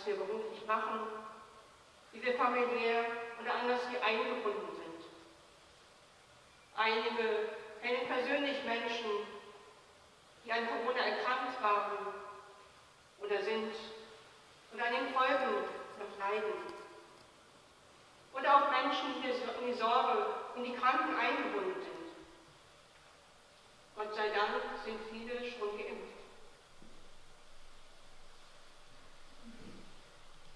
was wir beruflich machen, wie wir familiär oder anders hier eingebunden sind. Einige kennen persönlich Menschen, die an Corona erkrankt waren oder sind und an den Folgen noch leiden. Oder auch Menschen, die in die Sorge, in die Kranken eingebunden sind. Gott sei Dank sind viele schon geimpft.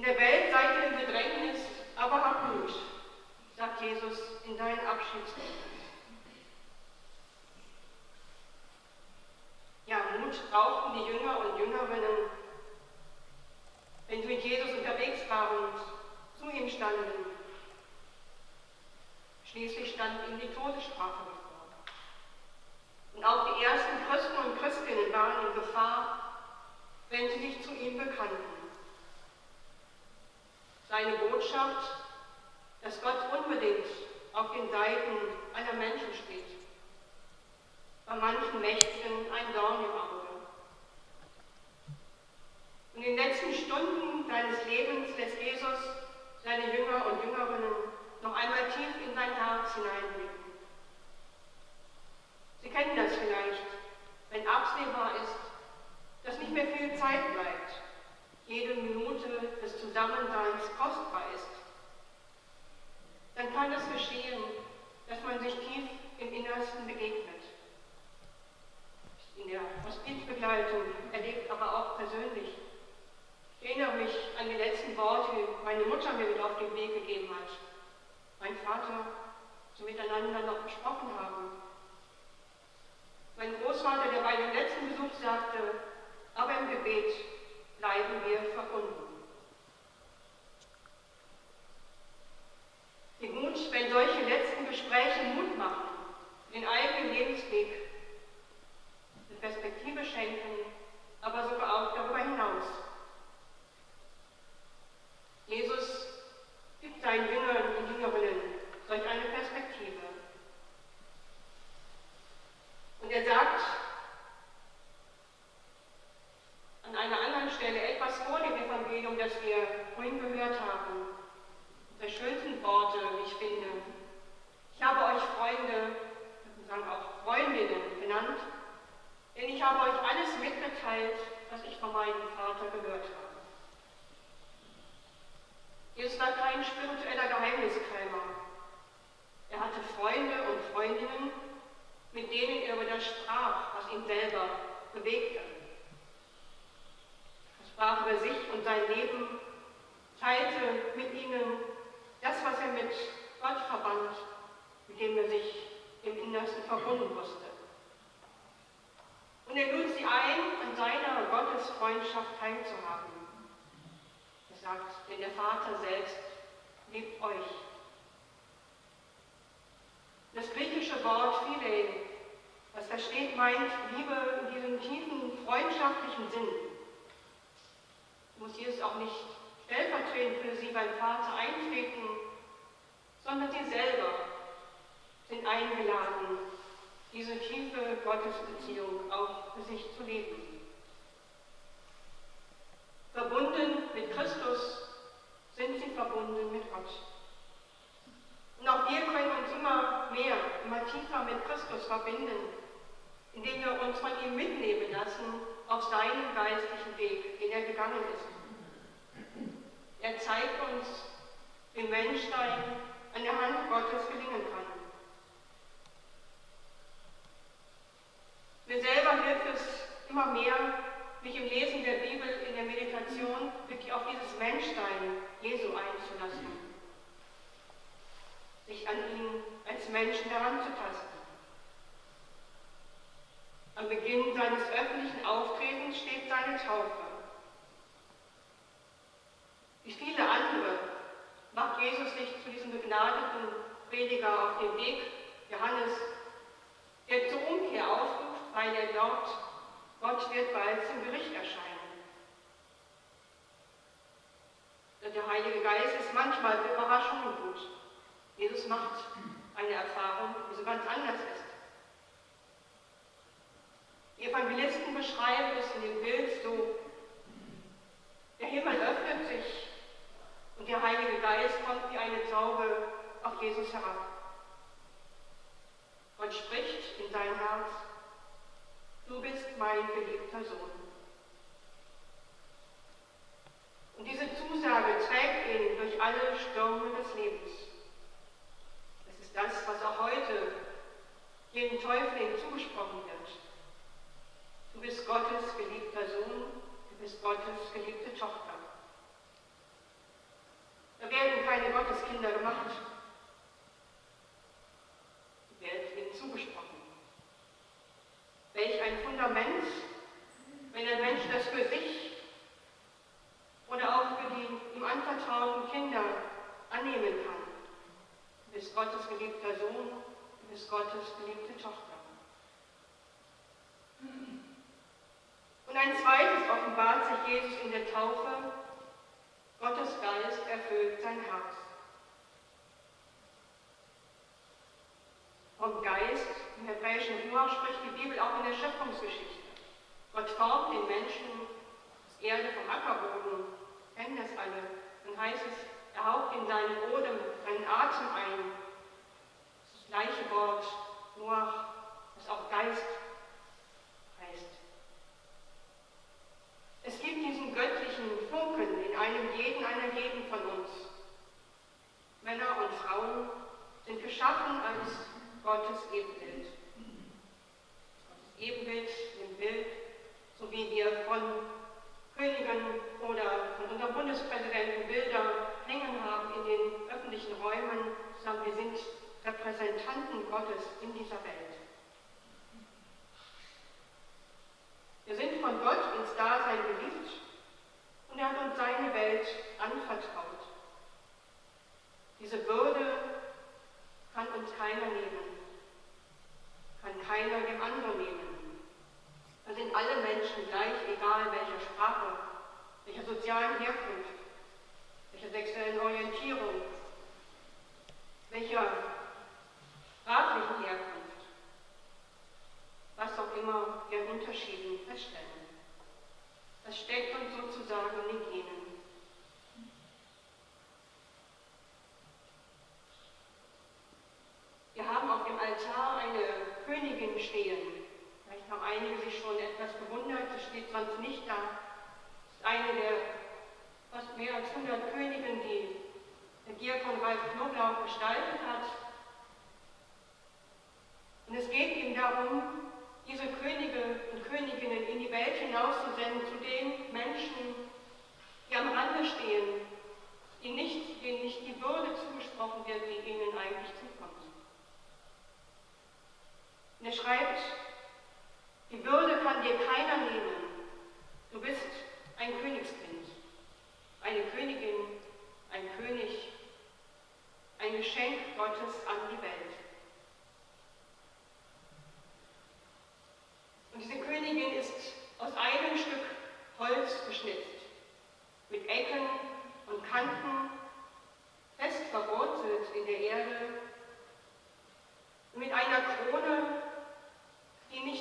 In der Welt seid ihr in Bedrängnis, aber habt Mut, sagt Jesus in deinen Abschiedsworten. Ja, Mut brauchten die Jünger und Jüngerinnen, wenn sie mit Jesus unterwegs waren und zu ihm standen. Schließlich stand ihm die Todesstrafe bevor. Und auch die ersten Christen und Christinnen waren in Gefahr, wenn sie sich zu ihm bekannten. Seine Botschaft, dass Gott unbedingt auf den Seiten aller Menschen steht, bei manchen Mächtigen ein Dorn im Auge. Und in den letzten Stunden seines Lebens lässt Jesus seine Jünger und Jüngerinnen noch einmal tief in sein Herz hineinblicken. Sie kennen das vielleicht, wenn absehbar ist, dass nicht mehr viel Zeit bleibt, jede Minute des Zusammenseins kostbar ist, dann kann es geschehen, dass man sich tief im Innersten begegnet in der Hospizbegleitung erlebt, aber auch persönlich. Ich erinnere mich an die letzten Worte, die meine Mutter mir mit auf den Weg gegeben hat. Mein Vater, so miteinander noch gesprochen haben. Mein Großvater, der bei dem letzten Besuch sagte, aber im Gebet bleiben wir verbunden. Wie gut, wenn solche letzten Gespräche Mut machen, den eigenen Lebensweg Perspektive schenken, aber sogar auch darüber hinaus. Jesus gibt seinen Jüngern und Jüngerinnen solch eine Perspektive. Und er sagt an einer anderen Stelle etwas vor dem Evangelium, das wir vorhin gehört haben, der schönsten Worte, wie ich finde. Ich habe euch Freunde, sagen auch Freundinnen genannt, denn ich habe euch alles mitgeteilt, was ich von meinem Vater gehört habe. Jesus war kein spiritueller Geheimniskrämer. Er hatte Freunde und Freundinnen, mit denen er über das sprach, was ihn selber bewegte. Er sprach über sich und sein Leben, teilte mit ihnen das, was er mit Gott verband, mit dem er sich im Innersten verbunden wusste. Und er lud sie ein, an seiner Gottesfreundschaft teilzuhaben. Er sagt, denn der Vater selbst liebt euch. Das griechische Wort Philein, was versteht, meint Liebe in diesem tiefen freundschaftlichen Sinn. Muss Jesus auch nicht stellvertretend für sie beim Vater eintreten, sondern sie selber sind eingeladen, diese tiefe Gottesbeziehung auch für sich zu leben. Verbunden mit Christus sind sie Gott. Und auch wir können uns immer mehr, immer tiefer mit Christus verbinden, indem wir uns von ihm mitnehmen lassen auf seinen geistlichen Weg, den er gegangen ist. Er zeigt uns, wie Menschsein an der Hand Gottes gelingen kann. Mir selber hilft es immer mehr, mich im Lesen der Bibel, in der Meditation wirklich auf dieses Menschsein Jesu einzulassen. Sich an ihn als Menschen heranzutasten. Am Beginn seines öffentlichen Auftretens steht seine Taufe. Wie viele andere macht Jesus sich zu diesem begnadeten Prediger auf den Weg, Johannes, der zur Umkehr aufruft weil er glaubt, Gott wird bald zum Gericht erscheinen. Der Heilige Geist ist manchmal für Überraschungen gut. Jesus macht eine Erfahrung, die so ganz anders ist. Die Evangelisten beschreiben es in dem Bild so, Der Himmel öffnet sich und der Heilige Geist kommt wie eine Taube auf Jesus herab. Gott spricht in sein Herz, du bist mein Sohn. Und diese Zusage trägt ihn durch alle Stürme des Lebens. Es ist das, was auch heute jedem Täufling zugesprochen wird. Du bist Gottes geliebter Sohn, du bist Gottes geliebte Tochter. Da werden keine Gotteskinder gemacht. Sie werden ihnen zugesprochen. Welch ein Fundament, wenn ein Mensch das für sich oder auch für die ihm anvertrauten Kinder annehmen kann. Du bist Gottes geliebter Sohn, du bist Gottes geliebte Tochter. Und ein zweites offenbart sich Jesus in der Taufe. Gottes Geist erfüllt sein Herz. Vom Geist, im hebräischen Ruach spricht die Bibel auch in der Schöpfungsgeschichte. Gott formt den Menschen aus Erde vom Ackerboden, kennen das alle. Dann heißt es, er haucht in seinen Odem seinen Atem ein. Das gleiche Wort, Ruach, das auch Geist heißt. Es gibt diesen göttlichen Funken in einem jeden, einer jeden von uns. Männer und Frauen sind geschaffen als Gottes Ebenbild. Gottes Ebenbild im Bild, so wie wir von Königen oder von unserem Bundespräsidenten Bilder hängen haben in den öffentlichen Räumen, sagen wir sind Repräsentanten Gottes in dieser Welt. 600 Königen, die von Ralf Knoblauch gestaltet hat. Und es geht ihm darum, diese Könige und Königinnen in die Welt hinauszusenden zu den Menschen, die am Rande stehen, die nicht, denen nicht die Würde zugesprochen wird, die ihnen eigentlich zukommt. Und er schreibt, die Würde kann dir keiner nehmen.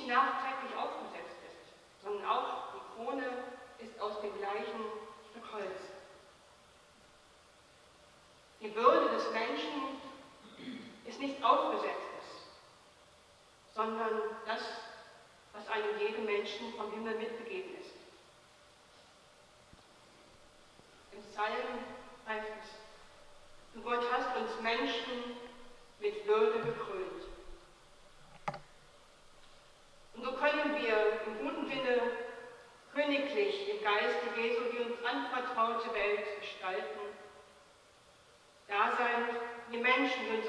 Nachträglich aufgesetzt ist, sondern auch die Krone ist aus dem gleichen Stück Holz. Die Würde des Menschen ist nicht aufgesetztes, sondern das was einem jeden Menschen vom Himmel mitgegeben ist. Im Psalm heißt es, du Gott hast uns Menschen mit Würde gekrönt. Und so können wir im guten Sinne königlich im Geiste Jesu die uns anvertraute Welt gestalten. Da sein die Menschen, die uns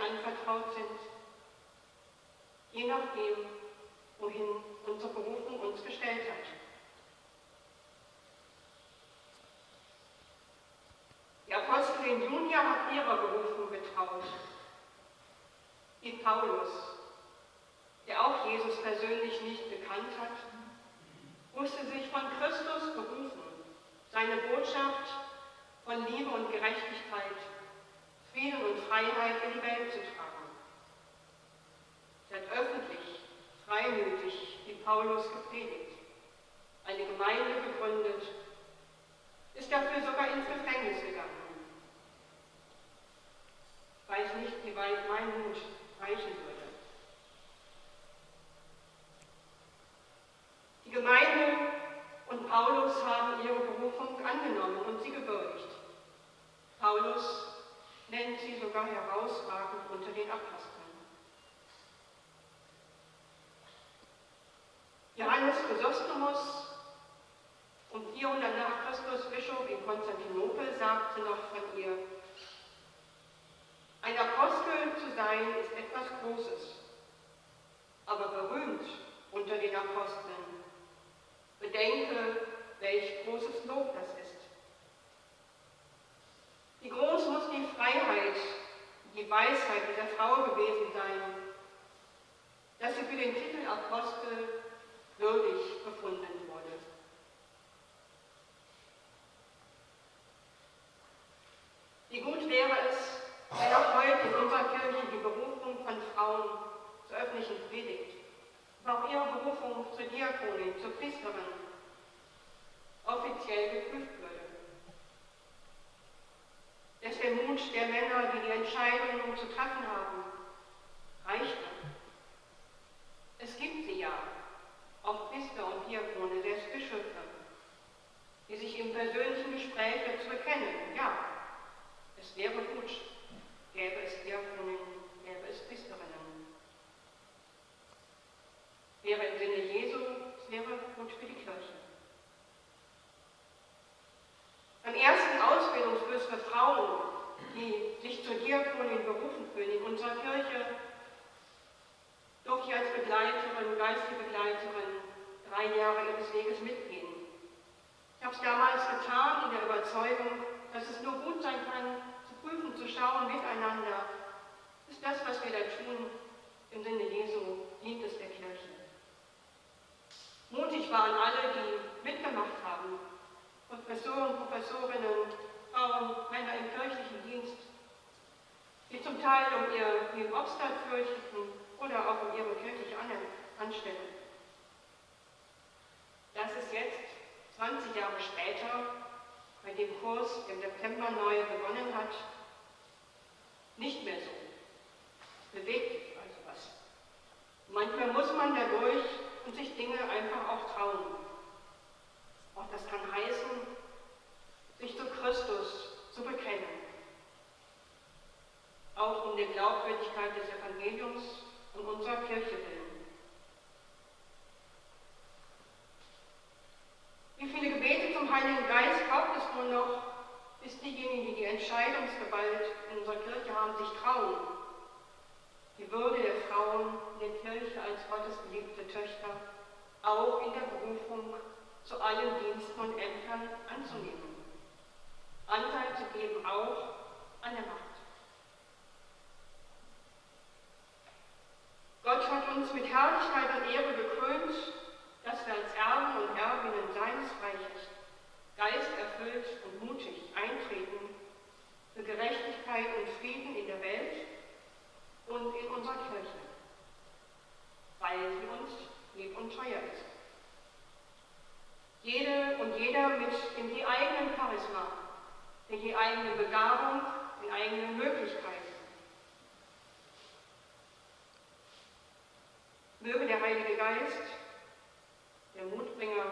anvertraut sind, je nachdem, wohin unsere Berufung uns gestellt hat. Die Apostelin Junia hat ihrer Berufung getraut, wie Paulus, der auch Jesus persönlich nicht gekannt hat, musste sich von Christus berufen, seine Botschaft von Liebe und Gerechtigkeit, Frieden und Freiheit in die Welt zu tragen. Hat öffentlich freimütig wie Paulus gepredigt, eine Gemeinde gegründet, ist dafür sogar ins Gefängnis gegangen. Ich weiß nicht, wie weit mein Mut reichen würde. Die Gemeinde und Paulus haben ihre Berufung angenommen und sie gewürdigt. Paulus nennt sie sogar herausragend unter den Aposteln. Johannes Chrysostomus, um 400 nach Christus Bischof in Konstantinopel, sagte noch von ihr, ein Apostel zu sein ist etwas Großes, aber berühmt unter den Aposteln. Bedenke, welch großes Lob das ist. Wie groß muss die Freiheit, die Weisheit dieser Frau gewesen sein, dass sie für den Titel Apostel würdig befunden wurde. Wie gut wäre es, wenn auch heute in unserer Kirche die Berufung von Frauen zur öffentlichen Predigt, aber auch ihre Berufung zur Diakonin, zur Priesterin offiziell geprüft würde. Dass der Mut der Männer, die die Entscheidungen zu treffen haben, reichte. Es gibt sie ja, auch Priester und Diakone, selbst Bischöfe, die sich im persönlichen Gespräch dazu bekennen, ja, es wäre gut, gäbe es Diakonen, gäbe es Priesterinnen. Wäre im Sinne Jesu, es wäre gut für die Kirche. Am ersten Ausbildungskurs für Frauen, die sich zur Diakonin berufen fühlen in unserer Kirche, durfte ich als Begleiterin, geistige Begleiterin, drei Jahre ihres Weges mitgehen. Ich habe es damals getan in der Überzeugung, dass es nur gut sein kann, zu prüfen, zu schauen miteinander. Ist das, was wir da tun, im Sinne Jesu, dient es der Kirche. Mutig waren alle, die mitgemacht haben. Professoren, Professorinnen, Frauen, Männer im kirchlichen Dienst, Teil um ihr Leben Obstat fürchteten oder auch um ihre kirchliche Anstellung. Das ist jetzt, 20 Jahre später, bei dem Kurs, im September neu begonnen hat, nicht mehr so. Bewegt sich also was. Manchmal muss man dadurch und sich Dinge einfach auch trauen. Auch das kann heißen, sich zu Christus zu bekennen. Auch um der Glaubwürdigkeit des Evangeliums und unserer Kirche willen. Wie viele Gebete zum Heiligen Geist braucht es nur noch, bis diejenigen, die die Entscheidungsgewalt in unserer Kirche haben, sich trauen, die Würde der Frauen in der Kirche als gottesgeliebte Töchter auch in der Berufung zu allen Diensten und Ämtern anzunehmen. Anteil zu geben auch an der Macht. Gott hat uns mit Herrlichkeit und Ehre gekrönt, dass wir als Erben und Erbinnen seines Reiches geisterfüllt und mutig eintreten für Gerechtigkeit und Frieden in der Welt und in unserer Kirche, weil sie uns lieb und teuer ist. Jede und jeder mit dem je eigenen Charisma, der je eigenen Begabung, den eigenen Möglichkeiten Heilige Geist, der Mutbringer